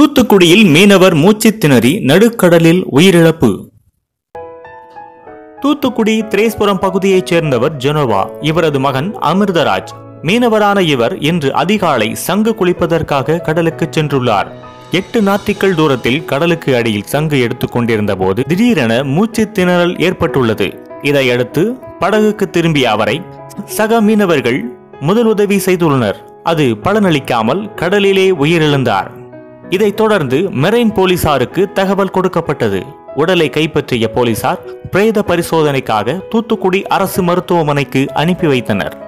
தூத்துக்குடியில் மீனவர் மூச்சு திணறி நடுக்கடலில் உயிரிழப்பு. தூத்துக்குடி திரேஸ்புரம் பகுதியைச் சேர்ந்தவர் ஜெனோவா. இவரது மகன் அமிர்தராஜ். மீனவரான இவர் இன்று அதிகாலை சங்கு குளிப்பதற்காக கடலுக்கு சென்றுள்ளார். எட்டு நாத்திகள் தூரத்தில் கடலுக்கு அடியில் சங்கு எடுத்துக் கொண்டிருந்த போது திடீரென மூச்சு திணறல் ஏற்பட்டுள்ளது. இதையடுத்து படகுக்கு திரும்பிய அவரை சக மீனவர்கள் முதலுதவி செய்துள்ளனர். அது பலனளிக்காமல் கடலிலே உயிரிழந்தார். இதைத் தொடர்ந்து மெரைன் போலீசாருக்கு தகவல் கொடுக்கப்பட்டது. உடலை கைப்பற்றிய போலீசார் பிரேத பரிசோதனைக்காக தூத்துக்குடி அரசு மருத்துவமனைக்கு அனுப்பி வைத்தனர்.